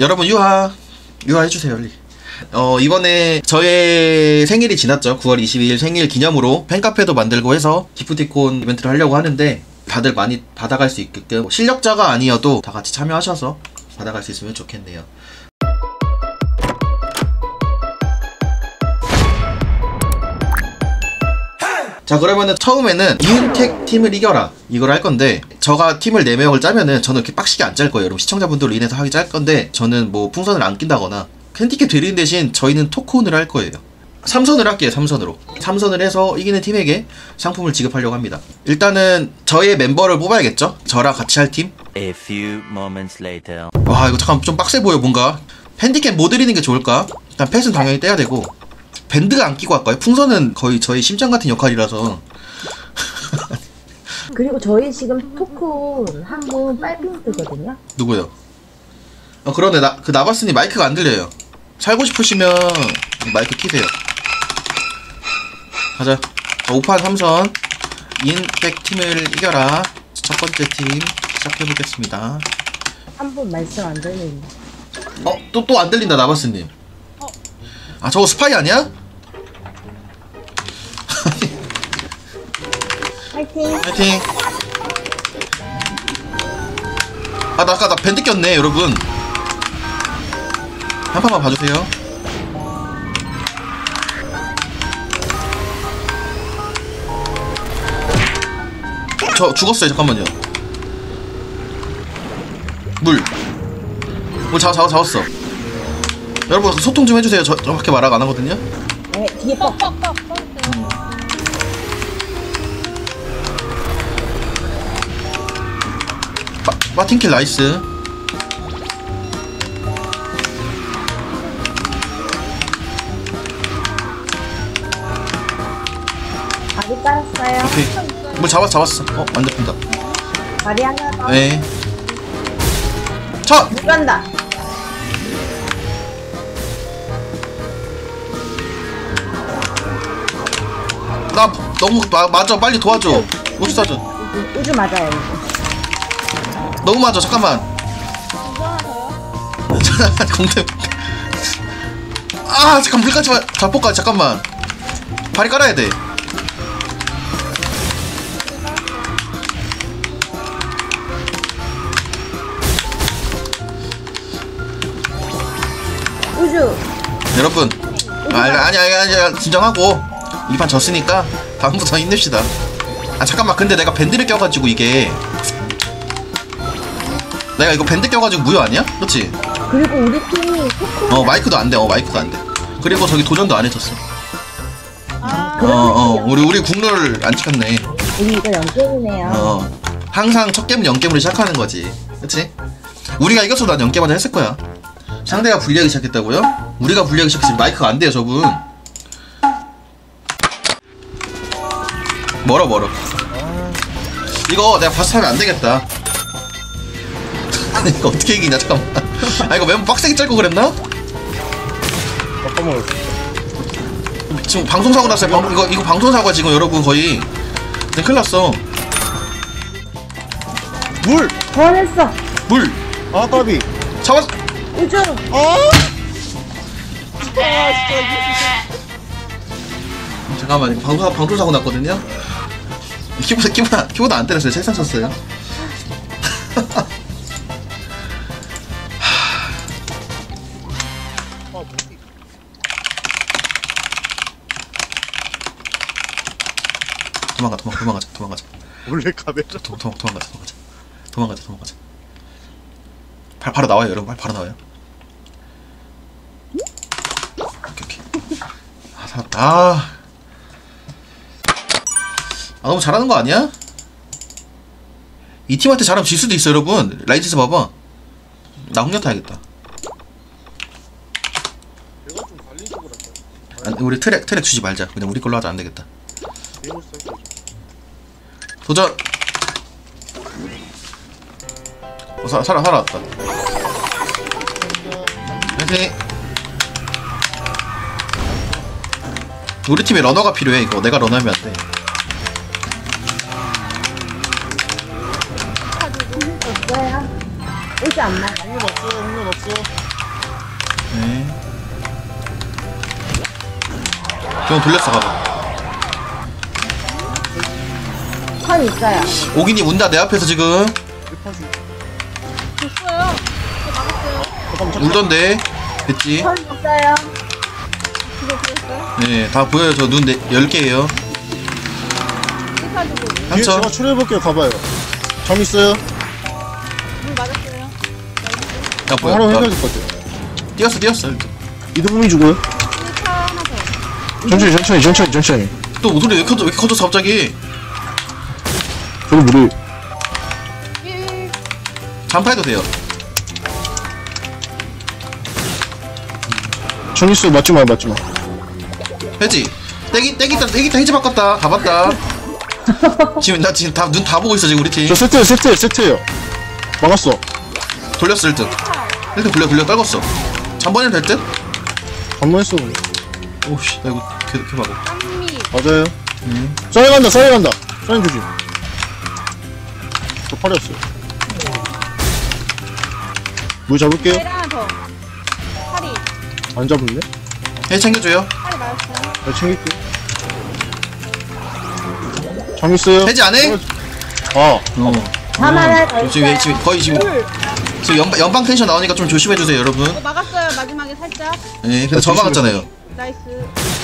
여러분 유하 유하 해주세요 빨리. 어 이번에 저의 생일이 지났죠. 9월 22일 생일 기념으로 팬카페도 만들고 해서 기프티콘 이벤트를 하려고 하는데 다들 많이 받아갈 수 있게끔 실력자가 아니어도 다 같이 참여하셔서 받아갈 수 있으면 좋겠네요 자 그러면은 처음에는 이은택 팀을 이겨라. 이걸 할 건데 저가 팀을 4명을 짜면은 저는 이렇게 빡시게 안 짤 거예요. 여러분 시청자분들로 인해서 하기 짤 건데 저는 뭐 풍선을 안 낀다거나 캔디캡 드리는 대신 저희는 토크온을 할 거예요. 3선을 할게요 3선으로. 3선을 해서 이기는 팀에게 상품을 지급하려고 합니다. 일단은 저의 멤버를 뽑아야겠죠? 저랑 같이 할팀? Moments later. 와 이거 잠깐 좀 빡세 보여 뭔가. 핸디캡 뭐 드리는 게 좋을까? 일단 펫은 당연히 떼야 되고 밴드가 안 끼고 할까요? 풍선은 거의 저희 심장 같은 역할이라서 그리고 저희 지금 토크온 한분 빨핑크거든요. 누구요? 어 그러네 나 그 나바스님 마이크가 안 들려요 살고 싶으시면 마이크 키세요 가자 자, 5판 3선 인백 팀을 이겨라 첫 번째 팀 시작해보겠습니다 한 분 말씀 안 들리는데. 어? 또 또 안 들린다 나바스님 아 저거 스파이 아니야? 파이팅! 파이팅 아 나 아까 나 밴드 꼈네 여러분. 한 판만 봐주세요. 저 죽었어요 잠깐만요. 물. 물 잡아 잡아 잡았어. 여러분 소통 좀 해주세요. 저 저밖에 말하고 안 하거든요. 네, 뒤에 뻑. 마, 마틴킬 나이스 다리 깔았어요. 오케이 물 잡았어 잡았어 어안 잡힌다 다리 하나 더. 네. 차! 못 간다. 나 너무 마, 맞아 빨리 도와줘 우주 사줘 우주, 맞아요. 너무 맞아 잠깐만. 잠깐만 공대 아 잠깐 물까지 마 자폭까지 잠깐만. 발이 깔아야 돼. 우주. 여러분 아, 아니 아니 아니 아니 진정하고. 이 판 졌으니까 다음부터 힘냅시다. 아 잠깐만 근데 내가 밴드를 껴가지고 이게 내가 이거 밴드 껴가지고 무효 아니야? 그렇지? 그리고 우리 팀이. 어 마이크도 안 돼. 어 마이크도 안 돼. 그리고 저기 도전도 안 해줬어. 아, 어어 우리 우리 국룰 안 지켰네. 우리 이거 연결이네요. 어 항상 첫 게임은 영게임으로 시작하는 거지. 그렇지? 우리가 이겼어도 난 영게임 하자 했을 거야. 상대가 불리하기 시작했다고요? 우리가 불리하기 시작했으면 마이크가 안 돼요 저분. 멀어 멀어. 이거 내가 봐서 하면 안 되겠다. 이거 어떻게 이기냐 잠깐만. 아 이거 멤버 빡세게 짤고 그랬나? 잠깐만 지금 방송 사고 났어요. 방, 이거 이거 방송 사고야 지금 여러분 거의. 네, 큰일 났어. 물! 구원했어. 물 아 까비 잡았. 우주. 아! 아 잠깐만 이거 방송 방송 사고 났거든요. 키보드 키보드 키보드 안 때렸어요. 책상 쳤어요. 도망가 도망 도망가자 도망가자 원래 카메라 도, 도, 도망가자 도망가자 도망가자 도망가자. 바, 바로 나와요 여러분 바로 나와요. 오케이 오케이. 아 살았다. 아. 아 너무 잘하는 거 아니야? 이 팀한테 잘하면 질 수도 있어 여러분 라이트스 봐봐 나 홍련 타야겠다? 아니, 우리 트랙 트랙 주지 말자 그냥 우리 걸로 하자 안되겠다 도전 어, 사, 살아 살아왔다 화이팅 우리 팀에 러너가 필요해 이거 내가 러너하면 안. 홍련 없어요 홍련 없어 네. 형 돌렸어 가봐. 선 있어요. 오기니 운다 내 앞에서 지금 줬어요. 저 막았어요. 울던데. 됐지? 선 있어요. 그거 그랬어요? 네, 다 보여요. 저 눈 10개예요. 1파 주고 뒤에 한참. 제가 추려볼게요. 가봐요. 점 있어요. 물 맞았어요. 야, 뭐야? 바로 해야 나될것 같아요. 뛰었어, 뛰었어. 이동훈이 죽어요. 1파 하나 더. 천천히, 천천히, 천천히, 천천히. 또 목소리 왜 커져, 왜 커졌어, 갑자기? 저도 모르. 1 잠파해도 돼요. 점 있어요. 맞지 마, 맞지 마. 해지? 떼기, 떼기다, 떼기다 해지 바꿨다. 다 봤다. 지금, 나 지금 다, 눈 다 보고 있어, 지금 우리 팀. 저 세트예요, 세트예요, 세트예요. 막았어. 돌렸어, 1등. 1등 돌려, 돌려, 떨궜어. 잠번이면 될 듯? 한번 했어. 오씨, 나 이거 계속 해봐고. 쌍미 맞아요. 음. 써야 간다, 써야 간다. 써야 조심. 없어요. 물 잡을게요. 더. 팔이 안 잡을래? 해 챙겨줘요. 팔이 맞았어요. 나 챙길게. 점 있어요. 해지 안 해? 아, 어. 선 하나 더 지금, 있어요. 지금 거의 지금, 물. 지금 연방, 연방 텐션 나오니까 좀 조심해 주세요, 여러분. 어, 막았어요. 마지막에 살짝. 예, 근데 저 막았잖아요. 나이스.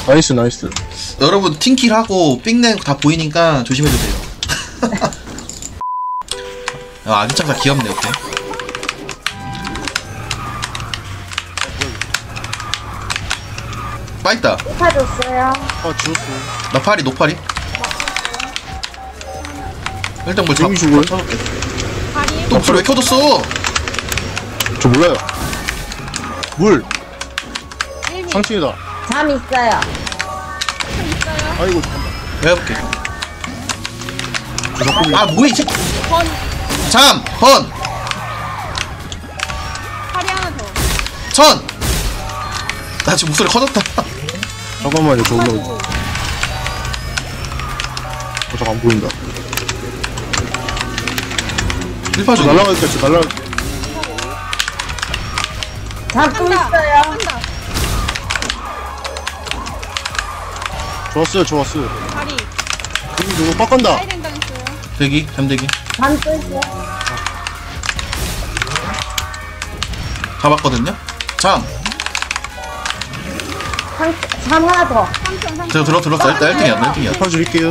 나이스, 나이스. 여러분 팀킬 하고 삥낸 거다 보이니까 조심해 주세요. 아, 아기창사 귀엽네, 이렇게. 빠있다. 파 줬어요. 아, 지웠어. 나 파리, 노파리. 일단 뭘 잡, 여기 죽어요? 잡을게. 팔이 또불왜 켜뒀어? 저 몰라요. 물, 1미. 상층이다. 잠 있어요. 있어요. 아이고, 잠깐만. 내가 해볼게. 아, 뭐야, 이 새끼. 번. 잠! 헌! 팔이 하나 더. 천! 나 지금 목소리 커졌다. 잠깐만요, 저 올라오고. 주고. 어, 잠깐 안 보인다. 1파 줘. 날라갈게, 저 날라갈게. 잠또 한다. 있어요. 한다. 좋았어요, 좋았어요. 팔이. 여기 누구 빡간다. 사이렌 당했어요. 대기, 잠대기. 잠또 있어요. 가봤거든요? 잠! 잠, 잠 하나 더. 3천 3천. 들어, 들어, 들었어. 일단 1등이야, 1등이야. 파 드릴게요.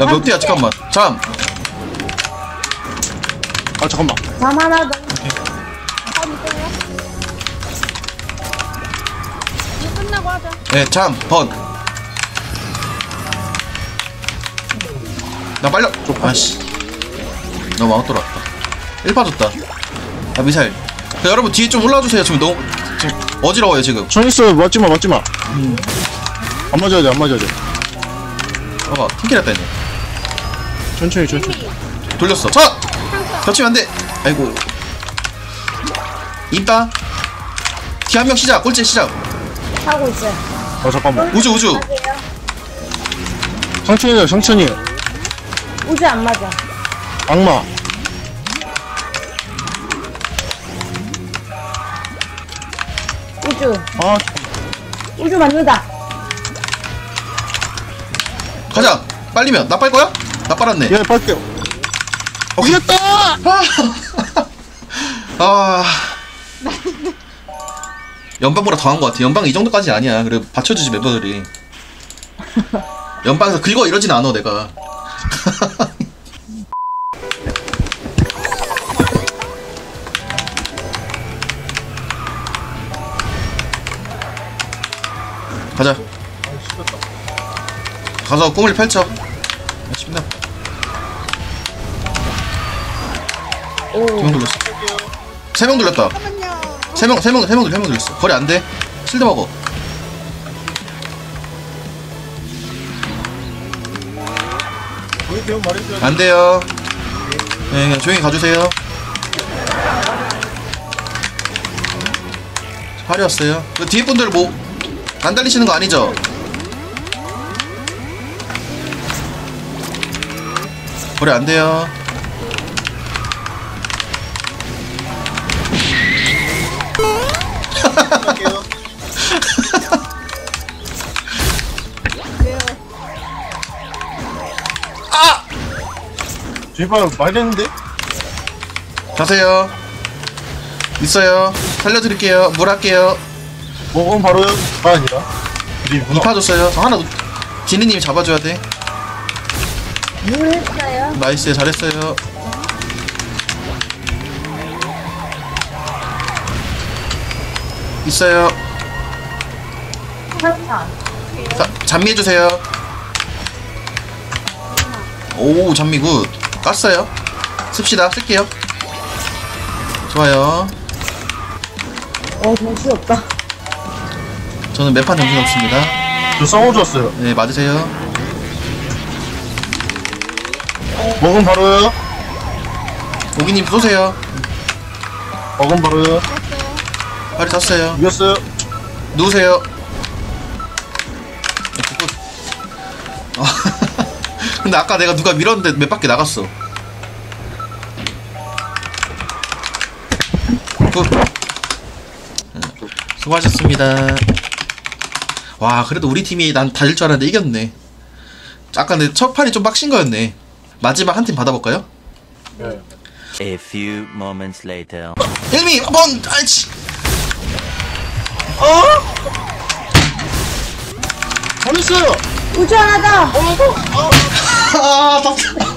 야, 몇 대야, 잠깐만. 잠! 아, 잠깐만. 잠 하나 더. 번 있어요. 이거 끝나고 하자. 네, 잠, 번. 나 빨려. 아씨. 너무 마음 돌아왔다. 1파 줬다. 아, 미사일. 야, 여러분, 뒤에 좀 올라와주세요. 지금 너무, 지금 어지러워요, 지금. 천 있어요, 맞지 마, 맞지 마. 안 맞아야 돼, 안 맞아야 돼. 봐봐, 팀킬 했다, 이제. 천천히, 천천히. 1미. 돌렸어. 첫! 겹치면 안 돼. 아이고. 이빠. 티한명 시작. 꼴찌 시작. 하고 있어요. 아, 잠깐만. 우주, 우주. 하세요. 상천이에요, 상천이. 우주 안 맞아. 악마. 우주. 아, 우주 맞는다. 가자. 빨리면. 나빨 거야? 나 빨았네. 얘 빨게요. 오케이. 이겼다! 아. 연방보다 더한 것 같아. 연방 이 정도까지 아니야. 그래 받쳐주지 멤버들이. 연방에서 긁어 이러진 않아 내가. 가자. 가서 꿈을 펼쳐. 아, 쉽나? 오. 두명 돌렸어. 세명 돌렸다. 잠깐만요. 세 명, 세 명, 세 명, 세명 돌렸어. 거리 안 돼. 실드 먹어. 안 돼요. 네, 그냥 조용히 가주세요. 화리 왔어요. 그 뒤에 분들 뭐, 안 달리시는 거 아니죠? 거래 안 돼요. 제발 말했는데? 가세요. 있어요. 살려드릴게요. 물 할게요. 먹으면 바로 가 아니라. 드립이구나. 이파 줬어요. 저 하나, 지니님이 잡아줘야 돼. 물 했어요? 나이스, 잘했어요. 있어요. 자, 잠미해주세요. 오, 잠미 굿. 깠어요. 씁시다. 쓸게요. 좋아요. 어, 정신 없다. 저는 매판 정신 없습니다. 저 싸워 줬어요. 네, 맞으세요. 먹으면 바로요. 오기님 쏘세요. 먹으면 바로요. 발이 탔어요. 이겼어요. 누우세요. 근데 아까 내가 누가 밀었는데 몇 바퀴 나갔어. 굿. 응, 수고하셨습니다. 와, 그래도 우리 팀이 난 다질 줄 알았는데 이겼네. 아까 근데 첫 판이 좀 빡신 거였네. 마지막 한 팀 받아볼까요? 네. A few moments later. 일미, 번, 아이치. 잘했어요. 우주 하나다! 아, 啊啊